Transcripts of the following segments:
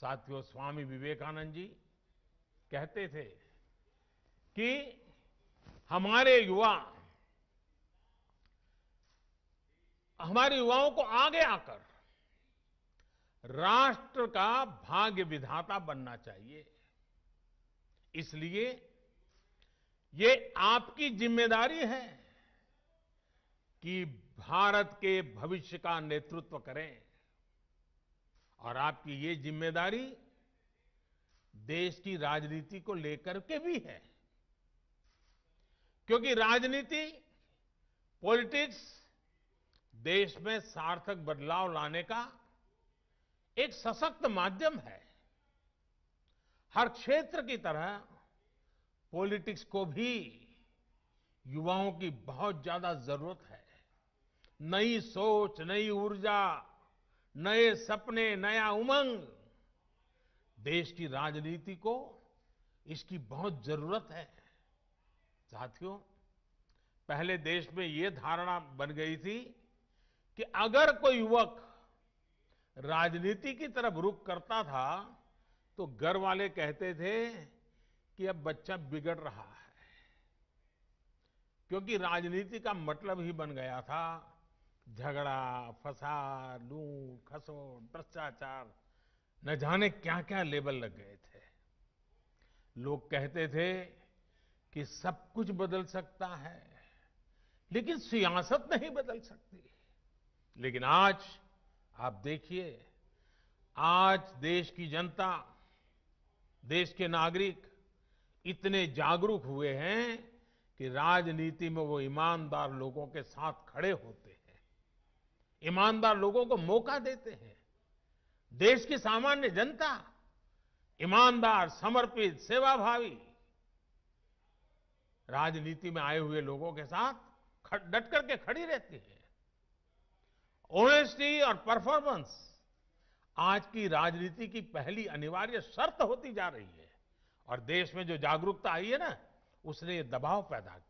साथियों, स्वामी विवेकानंद जी कहते थे कि हमारे युवा, हमारे युवाओं को आगे आकर राष्ट्र का भाग्य विधाता बनना चाहिए। इसलिए ये आपकी ज़िम्मेदारी है कि भारत के भविष्य का नेतृत्व करें। और आपकी ये ज़िम्मेदारी देश की राजनीति को लेकर के भी है। क्योंकि राजनीति, पॉलिटिक्स, देश में सार्थक बदलाव लाने का एक सशक्त माध्यम है। हर क्षेत्र की तरह पॉलिटिक्स को भी युवाओं की बहुत ज़्यादा ज़रूरत है। नई सोच, नई ऊर्जा नए सपने, नया उमंग। देश की राजनीति को इसकी बहुत ज़रूरत है। साथियों, पहले देश में ये धारणा बन गई थी कि अगर कोई युवक राजनीति की तरफ़ रुख करता था तो घर वाले कहते थे कि अब बच्चा बिगड़ रहा है। क्योंकि राजनीति का मतलब ही बन गया था झगड़ा फसाद लूट खसोट भ्रष्टाचार, न जाने क्या क्या लेबल लग गए थे। लोग कहते थे कि सब कुछ बदल सकता है, लेकिन सियासत नहीं बदल सकती। लेकिन आज, आप देखिए, आज देश की जनता, देश के नागरिक इतने जागरूक हुए हैं कि राजनीति में वो ईमानदार लोगों के साथ खड़े होते ईमानदार लोगों को मौका देते हैं। देश की सामान्य जनता, ईमानदार, समर्पित, सेवाभावी, राजनीति में आए हुए लोगों के साथ डट करके खड़ी रहती है। ऑनेस्टी और परफॉर्मेंस आज की राजनीति की पहली अनिवार्य शर्त होती जा रही है। और देश में जो जागरूकता आई है ना, उसने ये दबाव पैदा किया।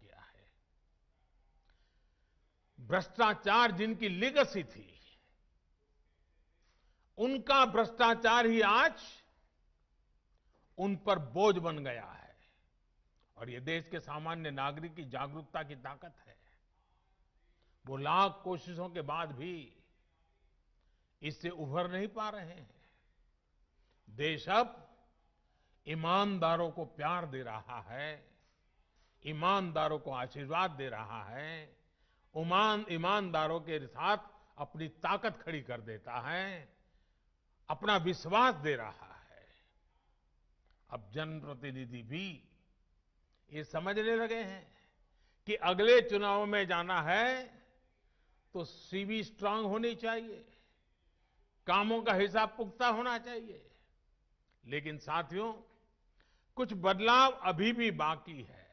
भ्रष्टाचार जिनकी लिगसी थी, उनका भ्रष्टाचार ही आज उन पर बोझ बन गया है। और ये देश के सामान्य नागरिक की जागरूकता की ताकत है। वो लाख कोशिशों के बाद भी इससे उभर नहीं पा रहे हैं। देश अब ईमानदारों को प्यार दे रहा है, ईमानदारों को आशीर्वाद दे रहा है। उमान, ईमानदारों के साथ अपनी ताकत खड़ी कर देता है, अपना विश्वास दे रहा है। अब जनप्रतिनिधि भी ये समझने लगे हैं कि अगले चुनाव में जाना है तो सीवी स्ट्रांग होनी चाहिए, कामों का हिसाब पुख्ता होना चाहिए। लेकिन साथियों, कुछ बदलाव अभी भी बाकी है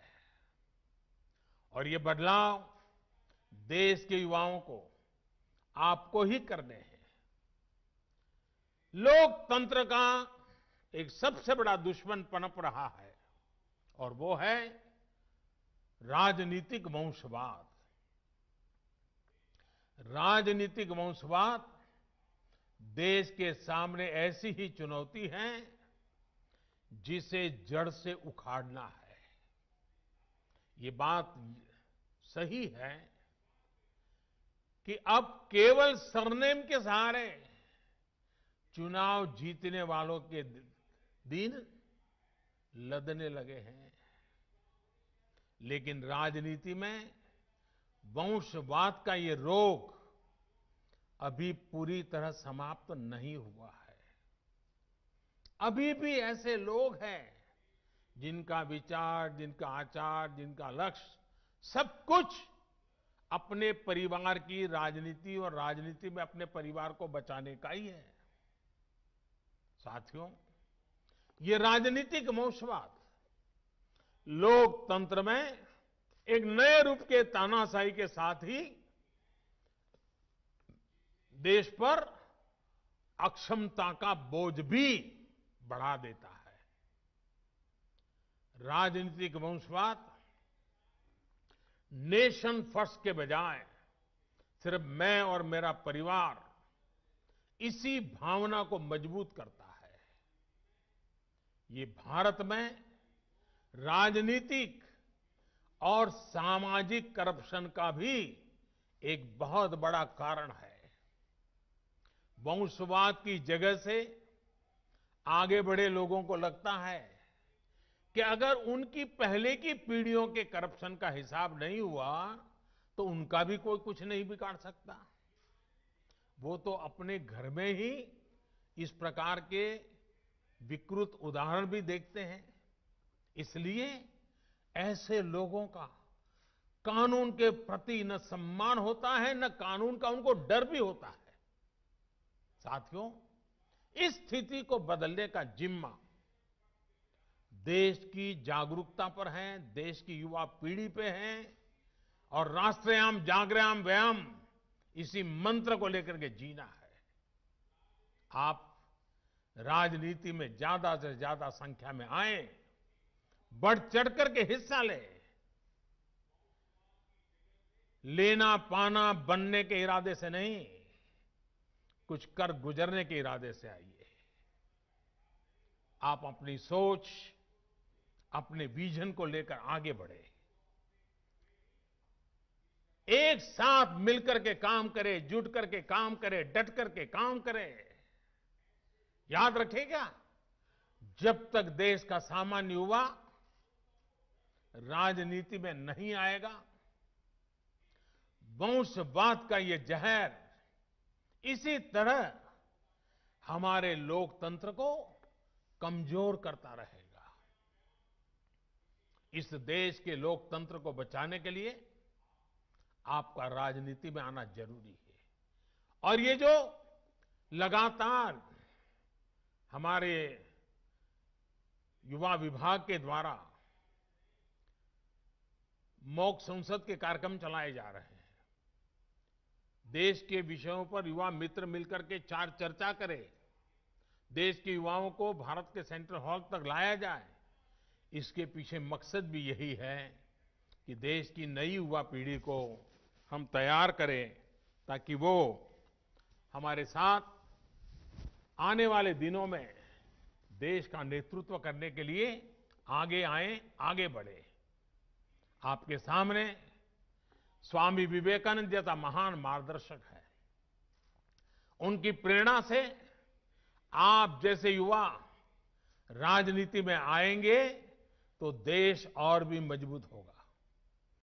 और ये बदलाव देश के युवाओं को आपको ही करने हैं। लोकतंत्र का एक सबसे बड़ा दुश्मन पनप रहा है, और वो है राजनीतिक वंशवाद। राजनीतिक वंशवाद देश के सामने ऐसी ही चुनौती है, जिसे जड़ से उखाड़ना है। ये बात सही है कि अब केवल सरनेम के सहारे चुनाव जीतने वालों के दिन लदने लगे हैं। लेकिन राजनीति में वंशवाद का ये रोग अभी पूरी तरह समाप्त नहीं हुआ है। अभी भी ऐसे लोग हैं जिनका विचार, जिनका आचार, जिनका लक्ष्य सब कुछ अपने परिवार की राजनीति और राजनीति में अपने परिवार को बचाने का ही है। साथियों, ये राजनीतिक वंशवाद लोकतंत्र में एक नए रूप के तानाशाही के साथ ही देश पर अक्षमता का बोझ भी बढ़ा देता है। राजनीतिक वंशवाद नेशन फ़र्स्ट के बजाय सिर्फ़ मैं और मेरा परिवार इसी भावना को मज़बूत करता है। ये भारत में राजनीतिक और सामाजिक करप्शन का भी एक बहुत बड़ा कारण है। वंशवाद की जगह से आगे बढ़े लोगों को लगता है कि अगर उनकी पहले की पीढ़ियों के करप्शन का हिसाब नहीं हुआ तो उनका भी कोई कुछ नहीं बिगाड़ सकता। वो तो अपने घर में ही इस प्रकार के विकृत उदाहरण भी देखते हैं। इसलिए ऐसे लोगों का कानून के प्रति न सम्मान होता है, न कानून का उनको डर भी होता है। साथियों, इस स्थिति को बदलने का जिम्मा देश की जागरूकता पर है, देश की युवा पीढ़ी पे है, और राष्ट्रयाम जागरयाम व्यायाम, इसी मंत्र को लेकर के जीना है। आप राजनीति में ज़्यादा से ज़्यादा संख्या में आए, बढ़ चढ़ करके हिस्सा ले। लेना, पाना, बनने के इरादे से नहीं, कुछ कर गुजरने के इरादे से आइए। आप अपनी सोच अपने विजन को लेकर आगे बढ़े। एक साथ मिलकर के काम करे, जुट करके काम करे, डट करके काम करे। याद रखेगा, जब तक देश का सामान्य युवा राजनीति में नहीं आएगा। वंशवाद का ये जहर, इसी तरह हमारे लोकतंत्र को कमज़ोर करता रहेगा। इस देश के लोकतंत्र को बचाने के लिए आपका राजनीति में आना ज़रूरी है। और ये जो लगातार हमारे युवा विभाग के द्वारा मॉक संसद के कार्यक्रम चलाए जा रहे हैं, देश के विषयों पर युवा मित्र मिलकर के चार चर्चा करें, देश के युवाओं को भारत के सेंट्रल हॉल तक लाया जाए इसके पीछे मकसद भी यही है कि देश की नई युवा पीढ़ी को हम तैयार करें ताकि वो हमारे साथ आने वाले दिनों में देश का नेतृत्व करने के लिए आगे आए, आगे बढ़े। आपके सामने स्वामी विवेकानंद जैसा महान मार्गदर्शक है। उनकी प्रेरणा से आप जैसे युवा राजनीति में आएँगे तो देश और भी मज़बूत होगा।